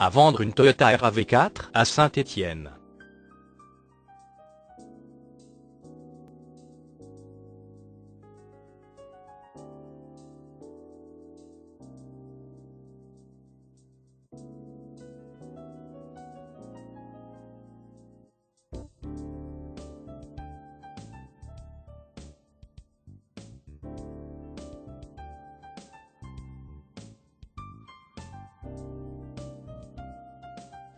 à vendre une Toyota RAV4 à Saint-Étienne.